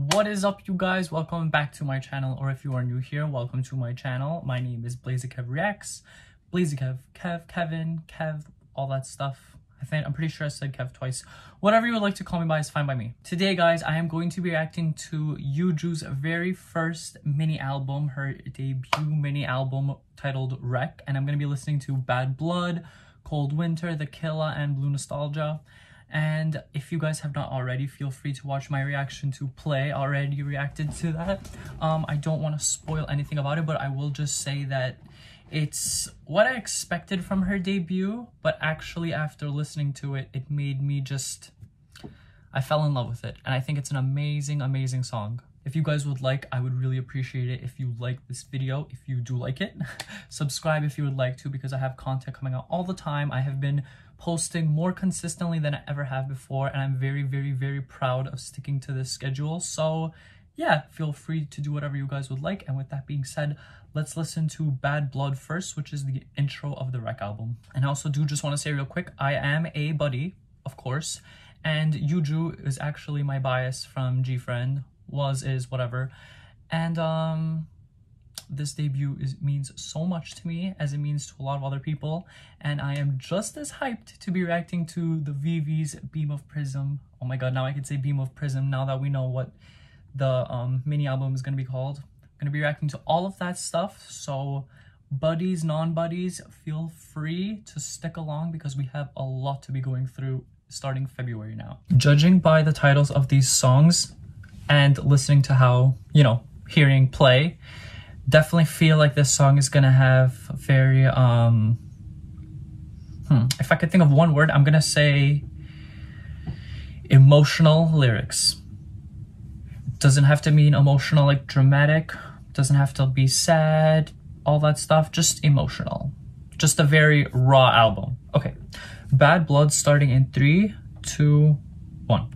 What is up you guys? Welcome back to my channel or if you are new here, welcome to my channel. My name is Blazikev Reacts. Blazikev, Kev, Kevin, Kev, all that stuff. I think I'm pretty sure I said Kev twice. Whatever you would like to call me by is fine by me. Today guys, I am going to be reacting to Yuju's very first mini album, her debut mini album titled REC, and I'm going to be listening to Bad Blood, Cold Winter, The Killa, and Blue Nostalgia. And if you guys have not already, feel free to watch my reaction to Play. Already reacted to that. Um, I don't want to spoil anything about it, but I will just say that it's what I expected from her debut, but actually after listening to it, it made me just... I fell in love with it. And I think it's an amazing, amazing song. If you guys would like, I would really appreciate it if you like this video, if you do like it. Subscribe if you would like to because I have content coming out all the time. I have been posting more consistently than I ever have before and I'm very, very, very proud of sticking to this schedule. So yeah, feel free to do whatever you guys would like. And with that being said, let's listen to Bad Blood first, which is the intro of the REC album. And I also do just want to say real quick, I am a buddy, of course, and Yuju is actually my bias from GFriend, was, is, whatever. And um this debut is, means so much to me as it means to a lot of other people and I am just as hyped to be reacting to the VIVIZ's Beam of Prism. Oh my god, now I can say Beam of Prism now that we know what the um, mini album is going to be called. I'm going to be reacting to all of that stuff, so buddies, non-buddies, feel free to stick along because we have a lot to be going through starting February now. Judging by the titles of these songs and listening to how, you know, hearing play, definitely feel like this song is gonna have very um hmm, if I could think of one word, I'm gonna say emotional lyrics. Doesn't have to mean emotional like dramatic, doesn't have to be sad, all that stuff, just emotional. Just a very raw album. Okay. Bad Blood starting in three, two, one.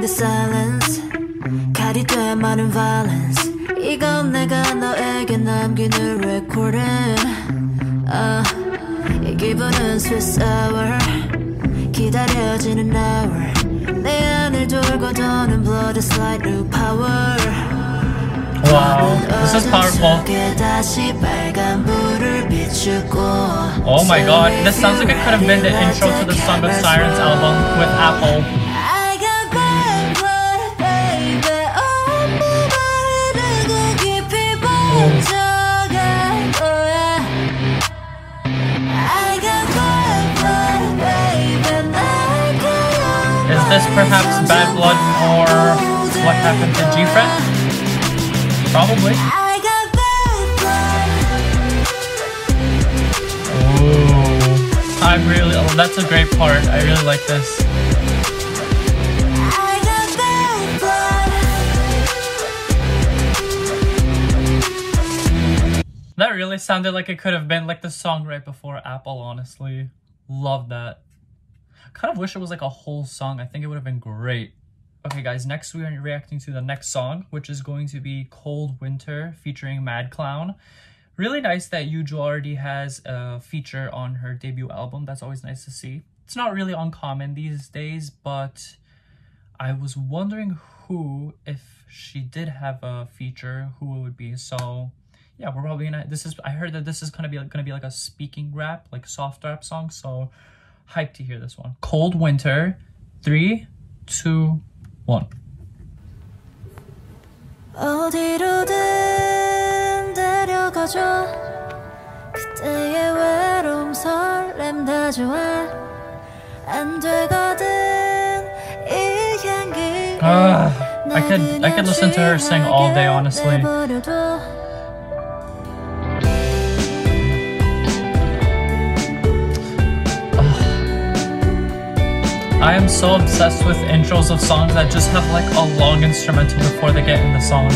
the silence 가리돼 많은 violence 이건 내가 너에게 남기는 recording 아, 이 기분은 Swiss hour 기다려지는 hour 내 안을 돌고 도는 blood is like new power Wow, this is powerful. Oh my god, this sounds like it could have been the intro to the Song of Sirens album with Apple. This perhaps bad blood or what happened to GFriend? Probably. Ooh. I really, oh, that's a great part. I really like this. That really sounded like it could have been like the song right before Apple, honestly. Love that. Kind of wish it was like a whole song. I think it would have been great. Okay, guys, next we are reacting to the next song, which is going to be Cold Winter featuring Mad Clown. Really nice that Yuju already has a feature on her debut album. That's always nice to see. It's not really uncommon these days, but I was wondering who, if she did have a feature, who it would be. So yeah, we're probably gonna, this is, I heard that this is gonna be, gonna be like a speaking rap, like soft rap song. So hyped to hear this one. Cold Winter, three, two, one. 어디로든 데려가줘 그때의 외로움 설렘 다 좋아 안 되거든 이 향기 uh, I could I could listen to her sing all day honestly I am so obsessed with intros of songs that just have like a long instrumental before they get in the song.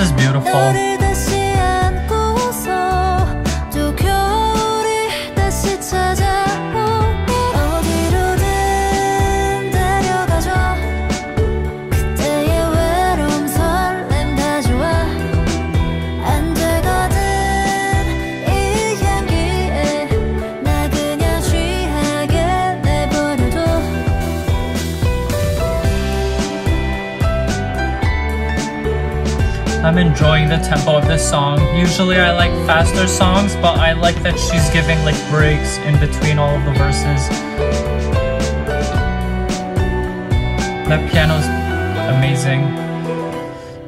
is beautiful. the tempo of this song. Usually I like faster songs, but I like that she's giving like breaks in between all of the verses. That piano's amazing.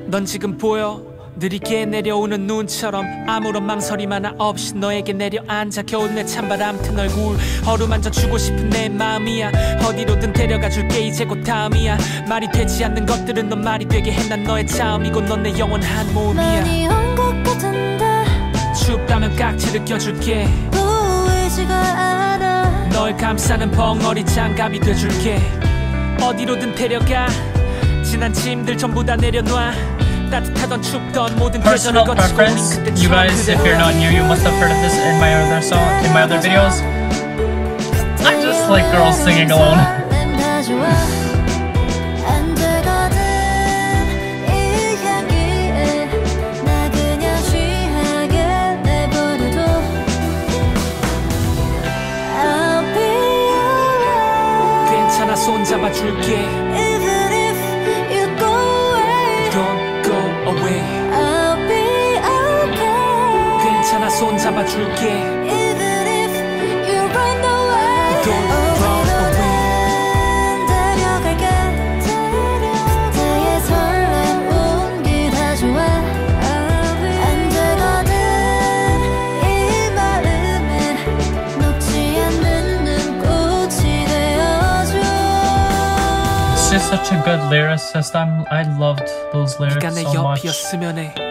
넌 지금 보여 느리게 내려오는 눈처럼 아무런 망설임 하나 없이 너에게 내려앉아 겨울 내 찬바람 튼 얼굴. 어루만져 주고 싶은 내 마음이야. 어디로든 데려가 줄게 이제 곧 다음이야. 말이 되지 않는 것들은 넌 말이 되게 해. 난 너의 처음이고 넌 내 영원한 몸이야. 춥다면 깍지를 껴줄게. 보이지가 않아. 널 감싸는 벙어리 장갑이 돼줄게. 어디로든 데려가. 지난 짐들 전부 다 내려놔 Personal 계절을 거치고 우린 preference. 그때 You guys, 처음 if you're not new, you must have heard of this in my other song, in my other videos. I just like girls singing alone. 설렘 가져와 손잡아줄게 Even if you run away Don't run 어디로든 데려갈게 그때의 설렘 온기 다 좋아 안 되거든 이 마음에 녹지 않는 눈꽃이 되어줘 She's such a good lyricist. I'm, I loved those 네가 lyrics 내 so much.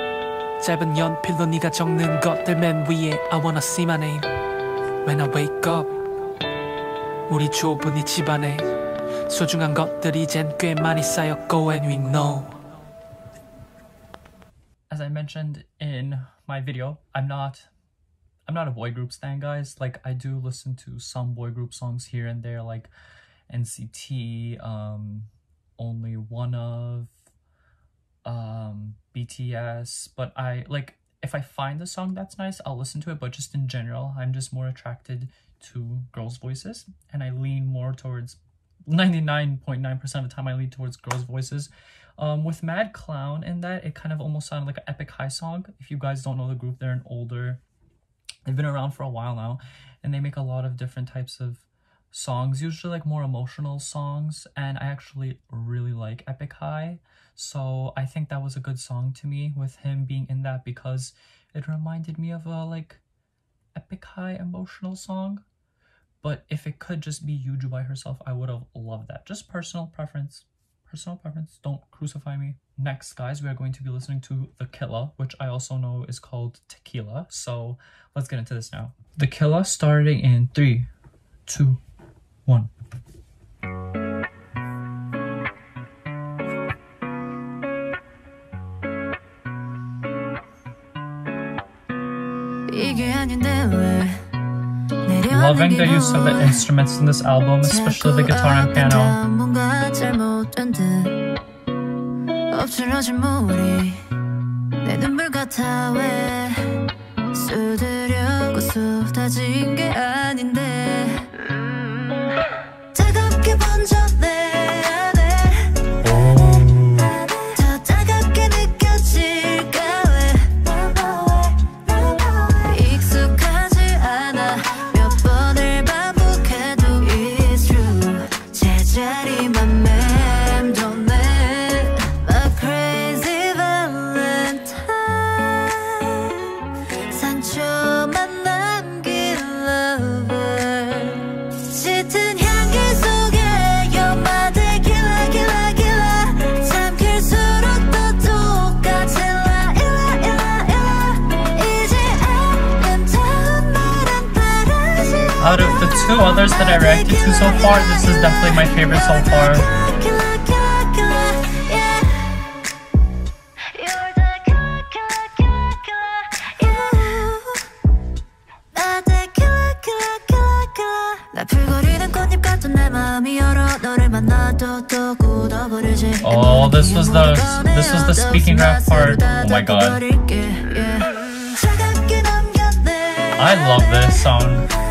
옆이었으면 해 짧은 연필로 네가 적는 것들 맨 위에 I wanna see my name When I wake up 우리 좁은 이 집안에 소중한 것들이 이젠 꽤 많이 쌓였고 And we know as I mentioned in my video, I'm not I'm not a boy group stan guys. Like I do listen to some boy group songs here and there like NCT, um only one of um BTS, but I like if I find a song that's nice, I'll listen to it, but just in general, I'm just more attracted to girls' voices and I lean more towards 99.9% of the time I lean towards girls' voices. Um, with Mad Clown in that, it kind of almost sounded like an epic high song. If you guys don't know the group, they're an older, they've been around for a while now, and they make a lot of different types of songs, usually like more emotional songs. And I actually really like Epic High, so I think that was a good song to me with him being in that because it reminded me of a like epic high emotional song. But if it could just be Yuju by herself, I would have loved that. Just personal preference. Personal preference. Don't crucify me. Next, guys, we are going to be listening to The Killa, which I also know is called Tequila. So let's get into this now. The Killa starting in three, two, one. 이게 아닌데 왜 Loving the use of the instruments in this album, especially the guitar and piano. others that I reacted to so far, this is definitely my favorite so far. Oh, this was the this was the speaking rap part. Oh my god. I love this song.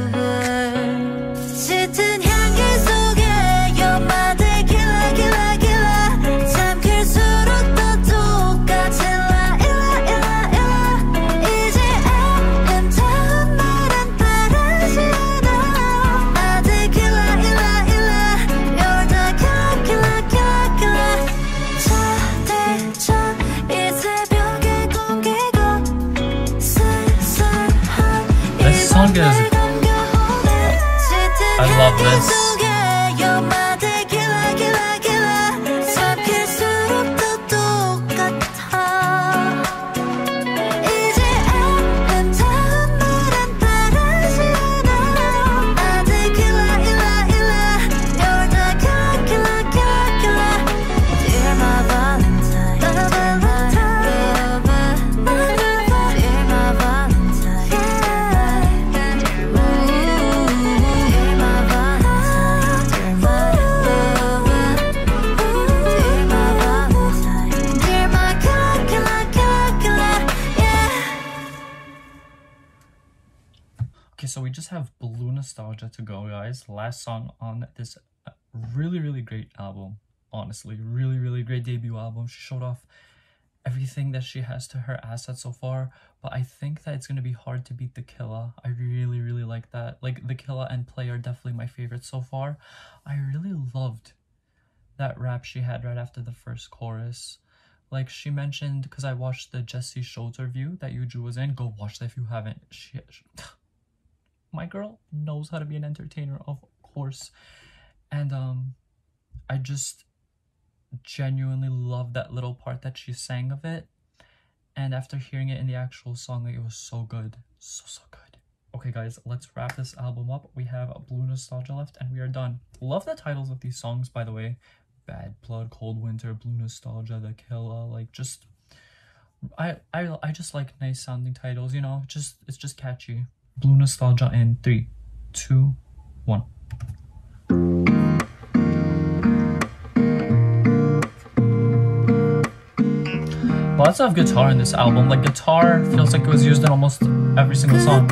I guys. Last song on this uh, really, really great album. Honestly, really, really great debut album. She showed off everything that she has to her assets so far, but I think that it's gonna be hard to beat The Killa. I really, really like that. Like The Killa and Play are definitely my favorites so far. I really loved that rap she had right after the first chorus. Like she mentioned, because I watched the Jessi's Showterview that Yuju was in. Go watch that if you haven't. She, she my girl knows how to be an entertainer of course. And um i just genuinely love that little part that she sang of it. And after hearing it in the actual song like it was so good. So so good. Okay guys let's wrap this album up. We have a blue nostalgia left and we are done. Love the titles of these songs by the way. Bad blood cold winter blue nostalgia the killer like just I, I I just like nice sounding titles, you know. Just it's just catchy. Blue nostalgia in three, two, one. Lots of guitar in this album. Like guitar feels like it was used in almost every single song.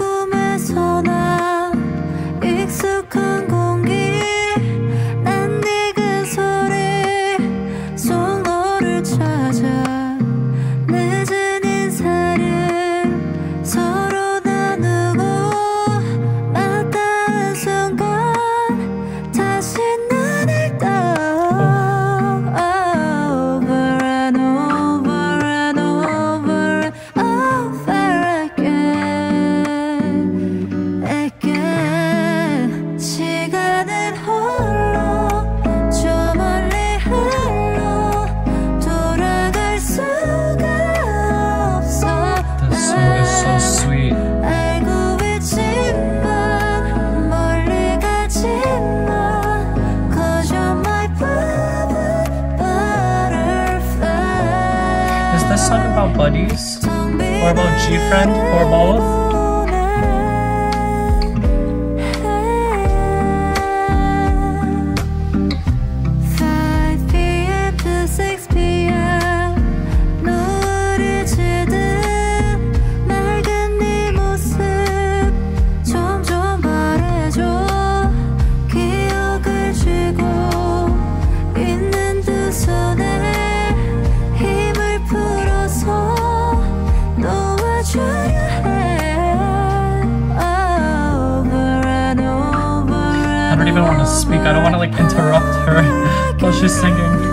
Buddies? Or about GFriend? Or both? I don't want to like interrupt her while she's singing.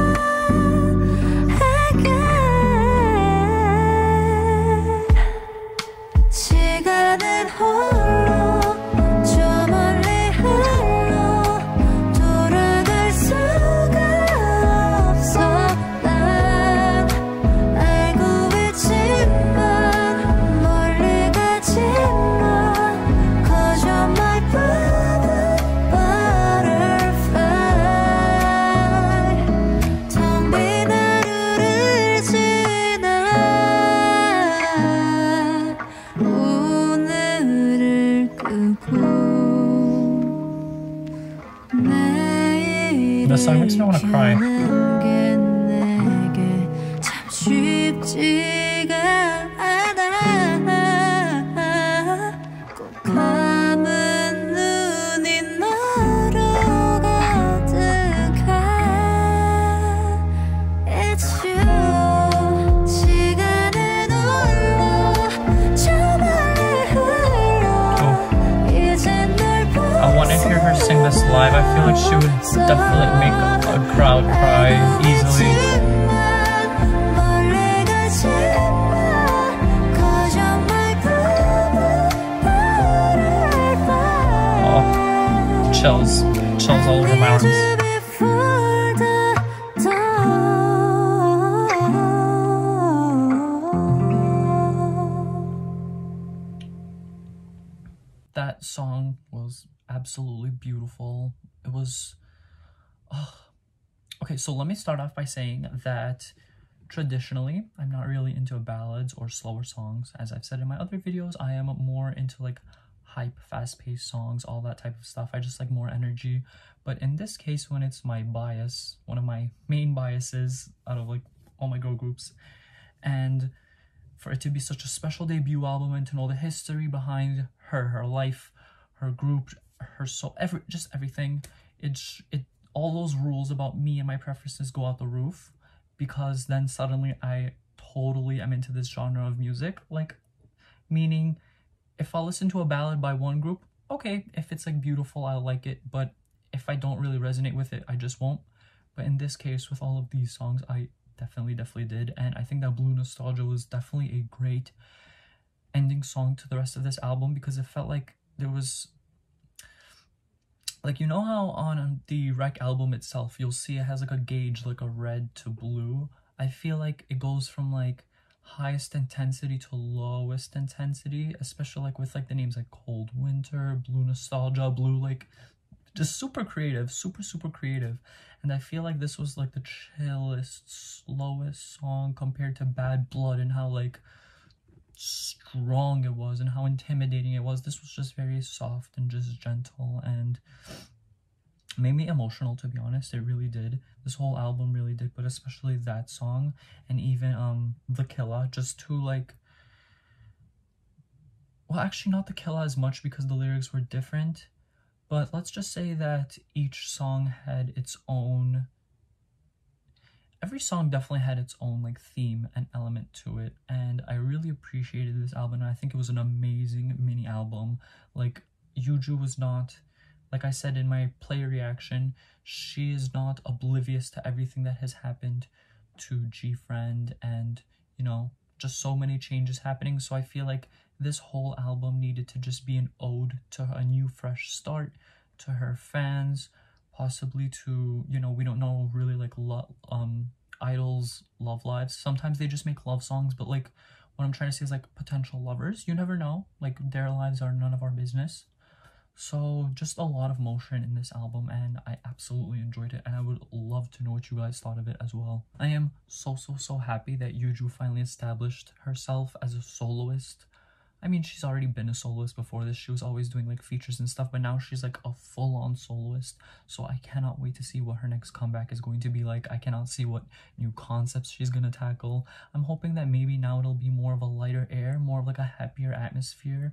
This live, I feel like she would definitely make a, crowd cry easily. Oh, chills, chills all over my arms. Song was absolutely beautiful. It was. Okay, so let me start off by saying that traditionally, I'm not really into ballads or slower songs. As I've said in my other videos, I am more into like hype, fast paced songs, all that type of stuff. I just like more energy. But in this case, when it's my bias, one of my main biases out of like all my girl groups, and for it to be such a special debut album and to know the history behind her, her life, her group, her soul, every just everything. It's it all those rules about me and my preferences go out the roof because then suddenly I totally am into this genre of music. Like meaning if I listen to a ballad by one group, okay, if it's like beautiful, I'll like it, but if I don't really resonate with it, I just won't. But in this case, with all of these songs, I definitely, definitely did. And I think that Blue Nostalgia was definitely a great ending song to the rest of this album because it felt like there was like you know how on the rec album itself you'll see it has like a gauge like a red to blue? I feel like it goes from like highest intensity to lowest intensity especially like with like the names like cold winter blue nostalgia blue like just super creative super super creative. And i feel like this was like the chillest slowest song compared to bad blood and how like strong it was and how intimidating it was. This was just very soft and just gentle and made me emotional to be honest. It really did. This whole album really did, but especially that song and even um The killer just to like well actually not The killer as much because the lyrics were different, but let's just say that each song had its own every song definitely had its own like theme and element to it and i really appreciated this album and i think it was an amazing mini album. Like yuju was not like i said in my play reaction she is not oblivious to everything that has happened to GFriend and you know just so many changes happening so i feel like this whole album needed to just be an ode to a new fresh start to her fans possibly to you know we don't know really like lo- um idols love lives. Sometimes they just make love songs but like what i'm trying to say is like potential lovers. You never know. Like their lives are none of our business. So just a lot of motion in this album and i absolutely enjoyed it and i would love to know what you guys thought of it as well. I am so so so happy that yuju finally established herself as a soloist I mean, she's already been a soloist before this. She was always doing like features and stuff, but now she's like a full-on soloist. So I cannot wait to see what her next comeback is going to be like. I cannot see what new concepts she's gonna tackle. I'm hoping that maybe now it'll be more of a lighter air, more of like a happier atmosphere.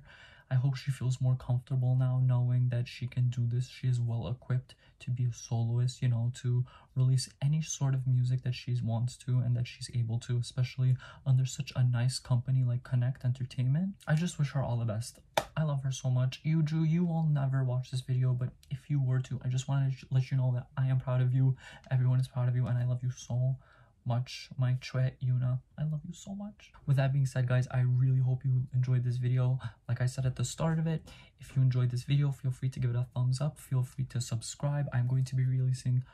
I hope she feels more comfortable now knowing that she can do this. She is well equipped to be a soloist, you know, to release any sort of music that she wants to and that she's able to, especially under such a nice company like Konnect Entertainment. I just wish her all the best. I love her so much. You, Yuju, you will never watch this video, but if you were to, I just wanted to let you know that I am proud of you. Everyone is proud of you and I love you so much my Choi Yuna i love you so much. With that being said guys i really hope you enjoyed this video. Like i said at the start of it if you enjoyed this video feel free to give it a thumbs up. Feel free to subscribe. I'm going to be releasing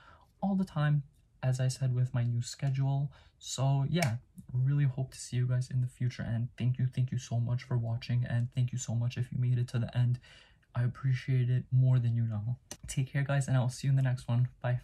all the time as i said with my new schedule. So yeah really hope to see you guys in the future and thank you thank you so much for watching and thank you so much if you made it to the end. I appreciate it more than you know. Take care guys and i'll see you in the next one. Bye